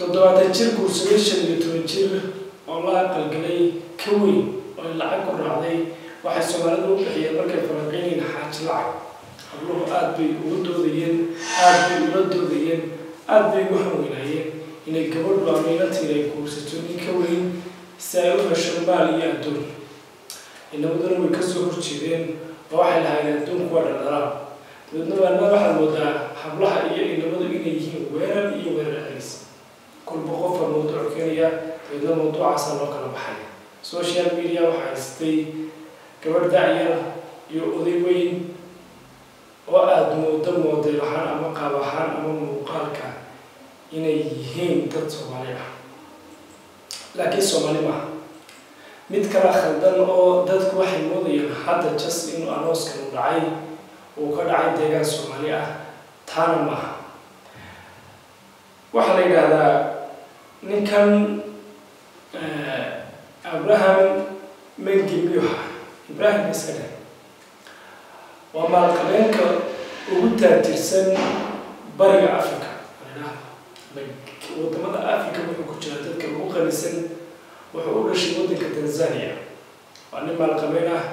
toddobaatan jir guursaday shan iyo toban jir oo la aqalgalay ka weyn oo lacag ku raacday waxay soomaalida u bixiyeen markay falanqeynayeen xaaji lacag. Habluhu aada bay ugu doodayeen aada bay ula doodayeen aada bay ugu hanweynaayeen inay gabadhu amiinatiina ay guursato nin ka weyn si ay u hesho maal iyo adduun. Inamaduna way ka soo horjeedeen oo waxay lahaayeen adduunku waa dhaldhalaa dabeedna waana waxaad moodaa hablaha iyo inamadu inay yihiin weerar iyo weerar celis kulba qofka mawduuc keenaya dabeedna mawduucaasa loo kala baxaya. Social media waxaa haystay gabadh dacyar iyo oday weyn oo aada moodo moodeel ahaan ama qaab ahaan ama muuqaalka inay yihiin dad soomaali ah. Laakiin soomaali maaha mid kala khaldan oo dadku waxay moodayaan hadda just inuu arooskan u dhacay uu ka dhacay deegaan soomaali ah taana maaha waxaa la yidhaahdaa ninkan abraham mengimyuha ibrahim iska dhe waa maalqabeenka ugu taajirsan bariga africa waddamada africa wuxuu ku jira dadka ugu qanisan wuxuu u dhashay waddanka tanzania waa nin maalqabeen ah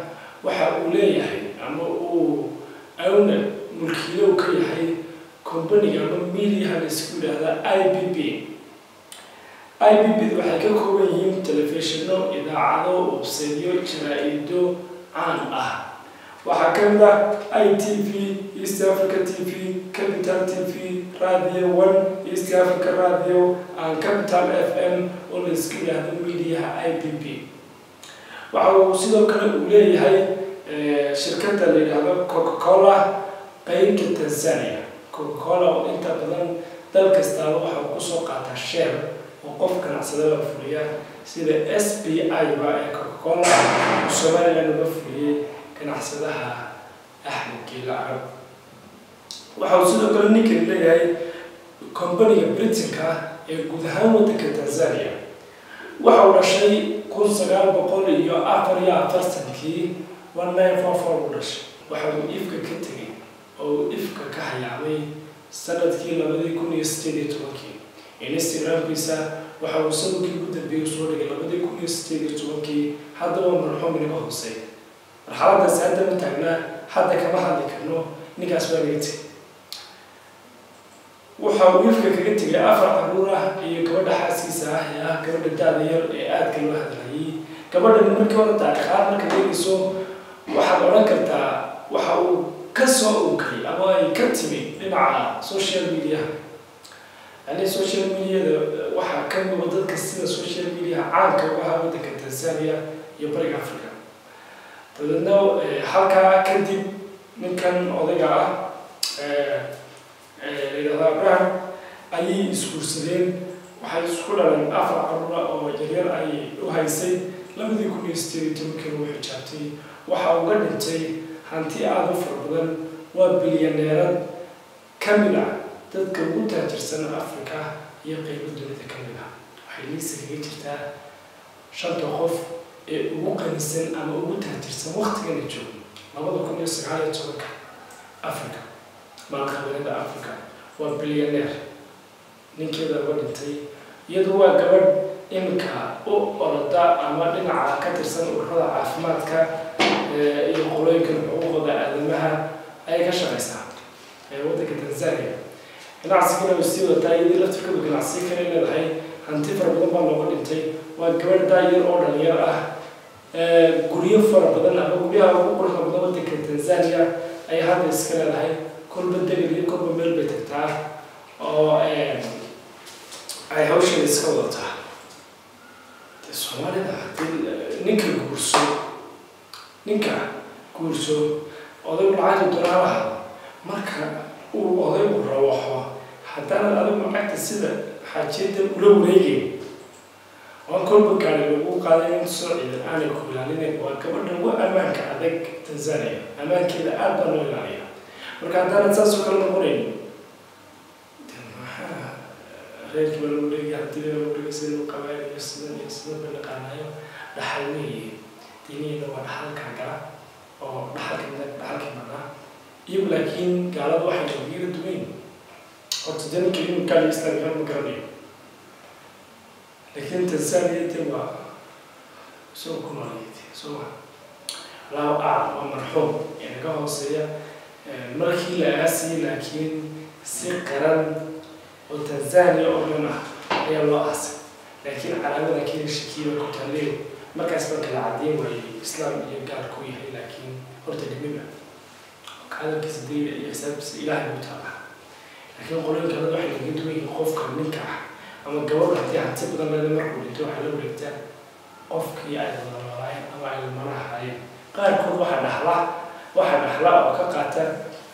waxa uu leeyahay ama uu awna mulkiilow ka yahay combaniga ama mediaha la isku yidhaahdaa i b b i b b waxay ka kooban yihiin telefishino idaacado webseedyo jaraa-ido caan ah. Waxaa ka mid ah i t v east africa t v capital t v radio one east africa radio and capital f m oo la isku yidhaahdo mediaha i b b. Waxa uu sidoo kale uu leeyahay shirkadda la yidhaahdo coca cola qeybta tanzania. Coca cola oo inta badan dal kastaaba uu ku soo qaataa sheer oo qof ganacsadada fuliya sida s b i ba ee coca cola somaliland uga fuliyey ganacsadaha axmed geela carab waxa uu sidoo kale ninkan leeyahay combaniga britanka ee guud ahaan waddanka tanzania waxa uu dhashay kun sagaal boqol iyo afar iyo afartankii one nine four four u dhashay. Waxa uu ifka ka tegay oo ifka ka hayaamay sannadkii labadii kun iyo sideed iyo tobankii iyo sideed iyo tobankii haddaba marxuum inaga hooseeya marxaladaasi hadda ma taagnaa hadda kama hadli karno ninkaas waa naga tegay waxa uu ifka kaga tegay afar caruur ah iyo gabadha xaaskiisa ah ee ah gabadha da-da yar ee aadka loo hadlayay gabadhani markii hore taariikhaad marka eegayso waxaad odhan kartaa waxa uu kasoo unkay ama ay ka timi dhinaca social media yani social mediada waxaa ka muda dadka sida social media caanka u ahaa waddanka tanzania iyo bariga africa dabeedna halkaa kadib ninkan odayga ah layidhahda abraham ayay isguursadeen. Waxay isku dhaleen afar caruura oo yaryar ay u haysay. Labadii kun iyo sideed iyo tobankiina u xijaabtay waxa uga dhintay hanti aada u fara badan waa bilyaneerad ka mid ah dadka ugu taajirsan africa iyo qeybo dunida ka mid ah waxay liisa kaga jirtaa shanta qof ee ugu qanisan ama ugu taajirsan waktigana joogo labada kun iyo sagaal iyo tobanka africa maalqabeelada africa waa bilyaneer ninkeeda uga dhintay iyadu waa gabadh iminka u oroda ama dhinaca ka tirsan ururada caafimaadka iyo qolooyinkan xuquuqda aadamaha ayay ka shaqaysaa waddanka tanzania ganacsigana way sii wataa iyadii laftirkadu ganacsiyo kale leedahay hanti fara badan baa looga dhintay waa gabadh daayar oo dhalinyar ah guryo fara badan ama guryaha ugu quruxda badan waddanka tanzania ayay hadda iska leedahay kolba degel iyo kolba meel bay tagtaa oo ay hawshan iska wadataa de soomaalida haddii ninka guurso ninka guurso odaygu lacagta doonaa lahaa marka uu odaygu rawaxo. Haddaanad adigu lacagta sida xaajiyada ula wareegeyn oon kolba gaari lagu qaaday in soo ciidan aanay ku ilaalinayn waa gabadha ugu ammaanka adag tanzania ammaankeeda aada baa loo ilaaliya marka haddaanad saasoo kale noqonayn de maxaa reerkii baa lagu dhegay haddii lagu dhegay sida u qabayn iyo sidan iyo sidan ba naqaanayo dhaxal weeye waa dhaxalka gala iyagu laakiin gaalada waxay joogiira duweyn horta de ninka iminkaa islaamka ma garanayo laakiin tanzania de waa isagoo ku noolyeed soo ma allahu aclam waa marxuum inaga hooseeya markii la aasiyey laakiin si qaran oo tanzania oo dhan ah ayaa loo aasay laakiin calaamada kenya shakiiba ku taaleen markaas marka hadalkiisa dayda iyo xisaabtiisa ilaahay buu taala laakiin qoloyin kalena waxay laga duwan yihiin qofka ninka ah ama gabadha haddii hanti badan leeda markuu dhinto waxay la wareegtaa qofkii ay wada noolaayeen ama ay lamana ahaayeen qaarkood waxaa dhaxla waxaa dhaxla oo ka qaata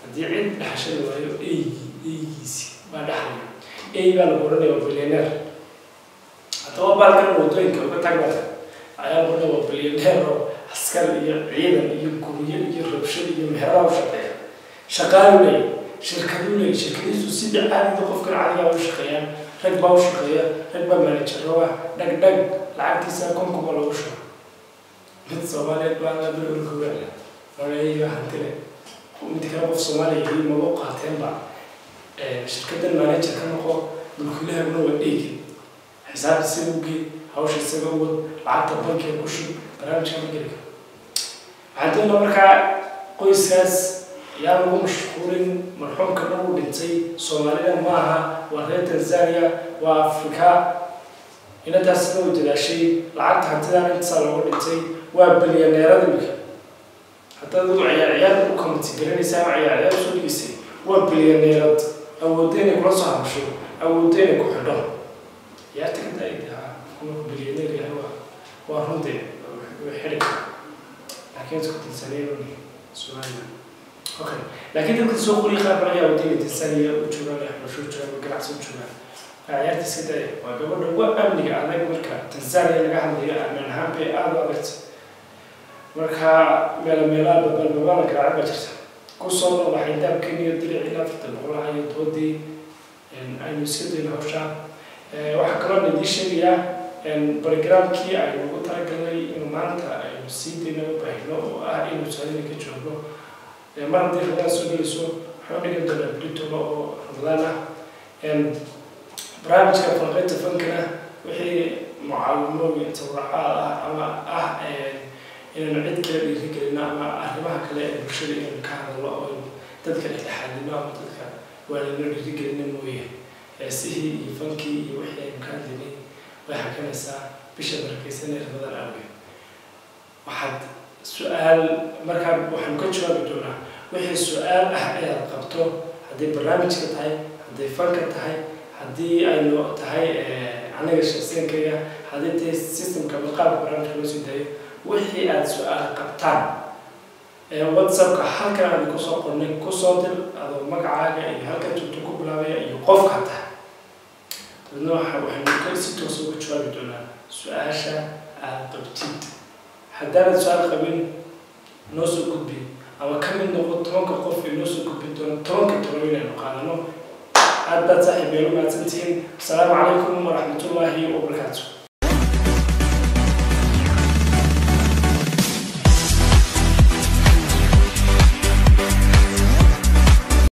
haddii cid dhaxashada waayo eygii eygiisi baa dhaxlaya ey baa lagu odhanaya waa bilyaneer haddaba baalkan waddooyinka uga tagbata ayaa lagu odhanaya waa bilyaneer oo askar iyo ciidan iyo guryo iyo rabshad iyo meherada u shaqeeya shaqaalu leeyahy shirkadu leeyahy shirkadiisu si dhacaadida qofkan cadigaa u shaqeeyaan rag baa u shaqeeya rag baa maanajarow ah dhag dhag lacagtiisa konkuba lagu shuba mid soomaaliyeed baa la hantile mid kale qof soomaaliya yii maba qaateenba shirkadan maanajar ka noqo mulkulahaguna waa eegi xisaabta sida ugeed hawsha isaga wad lacagta bankiga ku shub barnaamijka ma geli karo. Waxaan doonaa markaa qoyskaas يا رب مشكورين مرحوم كلو دنتي سومالي ماها وهي تنزانيا وأفريكا. هنا تسلو تلاشي لعبت حتى أنا اتصل وقول دنتي وبليونير هذيك حتى دو عيال عيال وكم تبيني سامع عيال عيال شو اللي يصير وبليونير أو ديني بلا صاحب شو أو ديني كحله يا تكدا يدها كون بليونير يا هو وهم دين وحرك لكن تكون تنسانية سؤالي okay. Laakiin dadka soo qoriya qaar badan ayaa wadayga u joogaan joogaan ganacsi u joogaan ciyaarta iska daya waa gabadha ugu amniga adag marka tanzania laga hadlayo ammaan ahaan bay aada u adagta marka meela meelaha babalbabaala garaaca baa jirta ku soo noolahay daabkan iyo diricii afarta boqolaha iyo doodii aynu iska dayno hawshaa waxaa kaloo idii sheegayaa barogramkii aynu ugu talagalnay in maanta aynu sii dayno u baahino oo ah inuu saadina ka joogno mar haddii ramadaan soo gelayso waxaan dhigan doonaa britoba oo ramadaan ah. Barnaamijka falqeynta fankana wixii mucaawimo iyo ah ama ah inaynu cid kale dhiirigelino ama arrimaha kale ee bulshada inaynu ka hadalno oo dadka dhexdhexaadino ama dadka waalino dhiirigelino mooye. Heesihii iyo fankii iyo wixii aynu ka hadlaynay way xakanaysaa bisha barakeysan ee ramadaan awgeed waxaad su'aal markaa waxaanu ka jawaabi doonaa wixii su'aal ah ayaad qabto hadday barnaamijka tahay hadday fanka tahay haddii aynu tahay aniga shaksiyankayga haddii tahay systemka maqaabka barnaamijka loo sii daayo wixii aada su'aal qabtaan whatsappka halkan aadi ku soo qornay ku soo dir adoo magacaaga iyo halkan joogto ku bilaabaya iyo qofka tahay. Dabadna waxa waxaynu si toosa uga jawaabi doonaa su'aasha aada qabtid هذا السؤال خبين نص كتبي أما كم من دقة تونك قف في نص تون تونك تقولين يعني إنه قالنا هذا صحيح بيرو ما تنتين السلام عليكم ورحمة الله وبركاته.